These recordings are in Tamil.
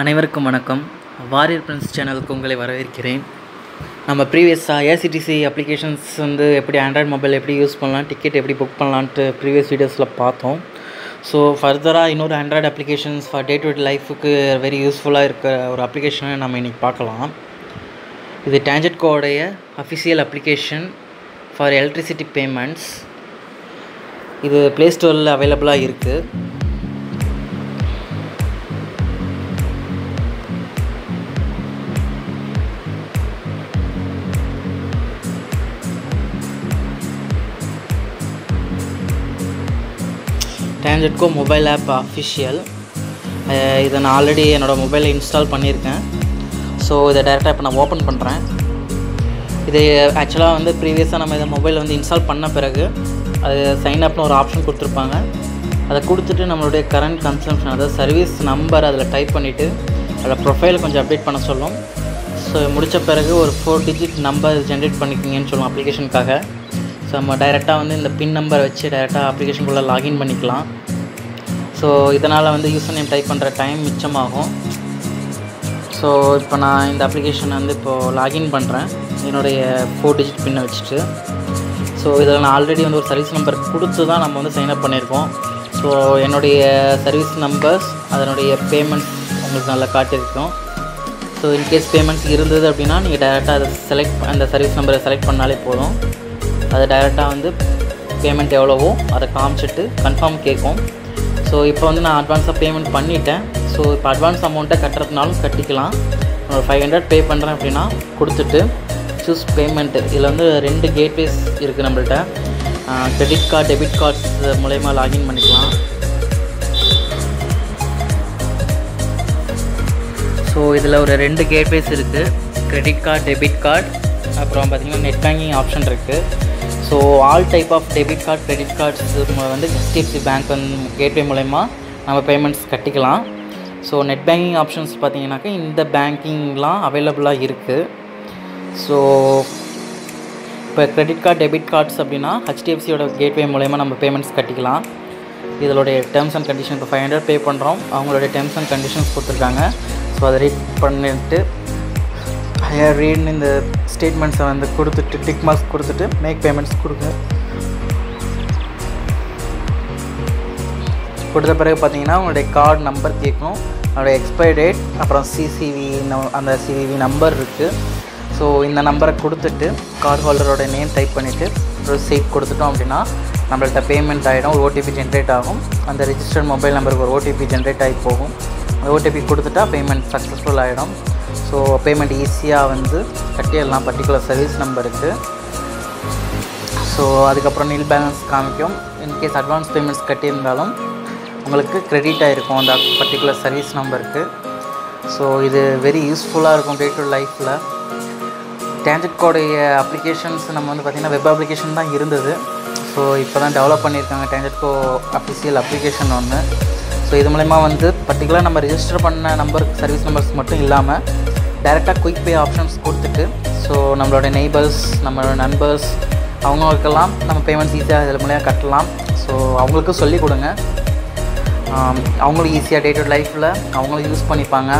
அனைவருக்கும் வணக்கம். வாரியர் பிரின்ஸ் சேனலுக்கு உங்களை வரவேற்கிறேன். நம்ம ப்ரீவியஸாக ஏசிடிசி அப்ளிகேஷன்ஸ் வந்து எப்படி ஆண்ட்ராய்ட் மொபைல் எப்படி யூஸ் பண்ணலாம் டிக்கெட் எப்படி புக் பண்ணலான்ட்டு ப்ரீவியஸ் வீடியோஸில் பார்த்தோம். ஸோ ஃபர்தராக இன்னொரு Android applications for day to day லைஃபுக்கு வெரி யூஸ்ஃபுல்லாக இருக்கிற ஒரு அப்ளிகேஷனை நம்ம இன்றைக்கி பார்க்கலாம். இது டேஞ்சட்கோடைய official application for electricity payments இது ப்ளே ஸ்டோரில் அவைலபிளாக இருக்குது டேஞ்சட்கோ மொபைல் ஆப் அஃபிஷியல் இதை நான் ஆல்ரெடி என்னோடய மொபைலில் இன்ஸ்டால் பண்ணியிருக்கேன். ஸோ இதை டேரெக்டாக இப்போ நான் ஓப்பன் பண்ணுறேன் இது ஆக்சுவலாக வந்து ப்ரீவியஸாக நம்ம இதை மொபைலில் வந்து இன்ஸ்டால் பண்ண பிறகு அது சைன் அப்னு ஒரு ஆப்ஷன் கொடுத்துருப்பாங்க. அதை கொடுத்துட்டு நம்மளுடைய கரண்ட் கன்சம்ஷன் அதாவது சர்வீஸ் நம்பர் அதில் டைப் பண்ணிவிட்டு அதில் ப்ரொஃபைல் கொஞ்சம் அப்டேட் பண்ண சொல்லும். ஸோ முடித்த பிறகு ஒரு ஃபோர் டிஜிட் நம்பர் ஜென்ரேட் பண்ணிக்கிங்கன்னு சொல்லுவோம் அப்ளிகேஷனுக்காக ஸோ நம்ம டைரெக்டாக வந்து இந்த பின் நம்பர் வச்சு டைரெக்டாக அப்ளிகேஷனுக்குள்ளே லாகின் பண்ணிக்கலாம். ஸோ இதனால் வந்து யூசர் நேம் டைப் பண்ணுற டைம் மிச்சமாகும். ஸோ இப்போ நான் இந்த அப்ளிகேஷனை வந்து இப்போது லாகின் பண்ணுறேன் என்னுடைய ஃபோர் டிஜிட் பின்னை வச்சுட்டு. ஸோ இதில் நான் ஆல்ரெடி வந்து ஒரு சர்வீஸ் நம்பர் கொடுத்து தான் நம்ம வந்து சைன்அப் பண்ணியிருக்கோம். ஸோ என்னுடைய சர்வீஸ் நம்பர்ஸ் அதனுடைய பேமெண்ட்ஸ் உங்களுக்கு நல்லா காட்டியிருக்கோம். ஸோ இன்கேஸ் பேமெண்ட்ஸ் இருந்தது அப்படின்னா நீங்கள் டேரெக்டாக அதை செலக்ட் அந்த சர்வீஸ் நம்பரை செலக்ட் பண்ணாலே போதும். அது டைரெக்டாக வந்து பேமெண்ட் எவ்வளவோ அதை காமிச்சிட்டு கன்ஃபார்ம் கேட்கும். ஸோ இப்போ வந்து நான் அட்வான்ஸாக பேமெண்ட் பண்ணிட்டேன். ஸோ இப்போ அட்வான்ஸ் அமௌண்ட்டை கட்டுறதுனாலும் கட்டிக்கலாம். ஒரு ஃபைவ் ஹண்ட்ரட் பே பண்ணுறேன் அப்படின்னா கொடுத்துட்டு சூஸ் பேமெண்ட்டு இதில் வந்து ரெண்டு கேட்வேஸ் இருக்குது நம்மள்கிட்ட கிரெடிட் கார்டு டெபிட் கார்ட்ஸ் மூலயமா லாகின் பண்ணிக்கலாம். ஸோ இதில் ஒரு ரெண்டு கேட்வேஸ் இருக்குது கிரெடிட் கார்டு டெபிட் கார்டு அப்புறம் பார்த்திங்கன்னா நெட் பேங்கிங் ஆப்ஷன் இருக்குது so all type of debit card credit cards வந்து ஹெச்டிஎஃப்சி பேங்க் வந்து கேட்வே மூலயமா நம்ம பேமெண்ட்ஸ் கட்டிக்கலாம். ஸோ நெட் பேங்கிங் ஆப்ஷன்ஸ் பார்த்தீங்கன்னாக்கா இந்த பேங்கிங்லாம் அவைலபிளாக இருக்குது ஸோ இப்போ கிரெடிட் கார்டு டெபிட் கார்ட்ஸ் அப்படின்னா ஹெச்டிஎஃப்சியோட கேட்வே மூலயமா நம்ம பேமெண்ட்ஸ் கட்டிக்கலாம். இதனுடைய டேர்ம்ஸ் அண்ட் கண்டிஷன் இப்போ ஃபைவ் ஹண்ட்ரட் பே பண்ணுறோம் அவங்களுடைய டேர்ம்ஸ் அண்ட் கண்டிஷன்ஸ் கொடுத்துருக்காங்க. ஸோ அதை ரீட் பண்ணிட்டு ஹையர் ரீட் இந்த ஸ்டேட்மெண்ட்ஸை வந்து கொடுத்துட்டு டிக் மார்க்ஸ் கொடுத்துட்டு மேக் பேமெண்ட்ஸ் கொடுங்க. கொடுத்த பிறகு பார்த்தீங்கன்னா உங்களுடைய கார்டு நம்பர் கேட்கும். அதோடைய எக்ஸ்பைரி டேட் அப்புறம் சிசிவி அந்த சிவிவி நம்பர் இருக்குது ஸோ இந்த நம்பரை கொடுத்துட்டு கார்டு ஹோல்டரோட நேம் டைப் பண்ணிவிட்டு ரிசீட் கொடுத்துட்டோம் அப்படின்னா நம்மள்ட்ட பேமெண்ட் ஆகிடும் ஒரு ஓடிபி ஜென்ரேட் ஆகும். அந்த ரிஜிஸ்டர்ட் மொபைல் நம்பருக்கு ஒரு ஓடிபி ஜென்ரேட் ஆகி போகும். அந்த ஓடிபி கொடுத்துட்டா பேமெண்ட் சக்ஸஸ்ஃபுல் ஆகிடும் ஸோ பேமெண்ட் ஈஸியாக வந்து கட்டிடலாம் பர்டிகுலர் சர்வீஸ் நம்பருக்கு ஸோ அதுக்கப்புறம் நில் பேலன்ஸ் காமிக்கும். இன்கேஸ் அட்வான்ஸ் பேமெண்ட்ஸ் கட்டியிருந்தாலும் உங்களுக்கு க்ரெடிட் ஆகிருக்கும் அந்த பர்டிகுலர் சர்வீஸ் நம்பருக்கு ஸோ இது வெரி யூஸ்ஃபுல்லாக இருக்கும் டே டு லைஃப்பில் டேஞ்சட்கோடைய அப்ளிகேஷன்ஸ் நம்ம வந்து பார்த்திங்கன்னா வெப் அப்ளிகேஷன் தான் இருந்தது. ஸோ இப்போ தான் டெவலப் பண்ணியிருக்காங்க டேஞ்சட்கோ அஃபிஷியல் அப்ளிகேஷன் ஒன்று ஸோ இது மூலயமா வந்து பர்டிகுலர் நம்ம ரிஜிஸ்டர் பண்ண நம்பர் சர்வீஸ் நம்பர்ஸ் மட்டும் இல்லாமல் டேரெக்டாக குயிக் பே ஆப்ஷன்ஸ் கொடுத்துட்டு ஸோ நம்மளோட நெய்பர்ஸ் நம்மளோட நண்பர்ஸ் அவங்களுக்கெல்லாம் நம்ம பேமெண்ட்ஸ் ஈஸியாக இதில் மூலியம் கட்டலாம். ஸோ அவங்களுக்கும் சொல்லிக் கொடுங்க. அவங்களும் ஈஸியாக டே டு லைஃப்பில் அவங்களும் யூஸ் பண்ணிப்பாங்க.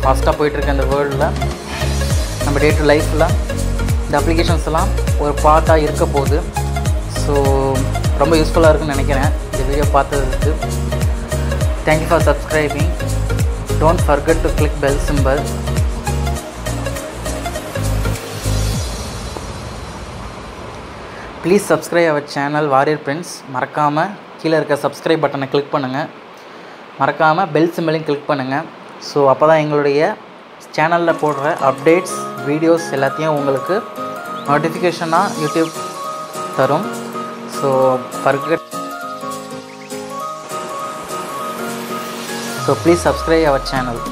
ஃபாஸ்ட்டாக போயிட்டுருக்க இந்த வேர்ல்டில் நம்ம டே டு லைஃப்பில் இந்த அப்ளிகேஷன்ஸ் எல்லாம் ஒரு பார்ட்டாக இருக்க போகுது. ஸோ ரொம்ப யூஸ்ஃபுல்லாக இருக்குன்னு நினைக்கிறேன் இந்த வீடியோ பார்த்ததுக்கு. Thank you for subscribing don't forget to click bell symbol please subscribe our channel warrior friends மறக்காமல் கீழே இருக்க சப்ஸ்கிரைப் பட்டனை கிளிக் பண்ணுங்கள் மறக்காமல் பெல் சிம்பிளையும் கிளிக் பண்ணுங்கள் ஸோ அப்போ தான் எங்களுடைய சேனலில் போடுற அப்டேட்ஸ் வீடியோஸ் எல்லாத்தையும் உங்களுக்கு நோட்டிஃபிகேஷனாக யூடியூப் தரும். So forget so please subscribe our channel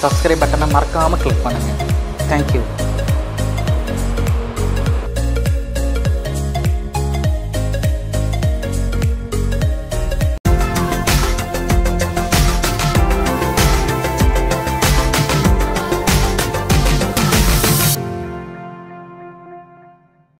subscribe பட்டனை மறக்காமல் கிளிக் பண்ணுங்கள் தேங்க்யூ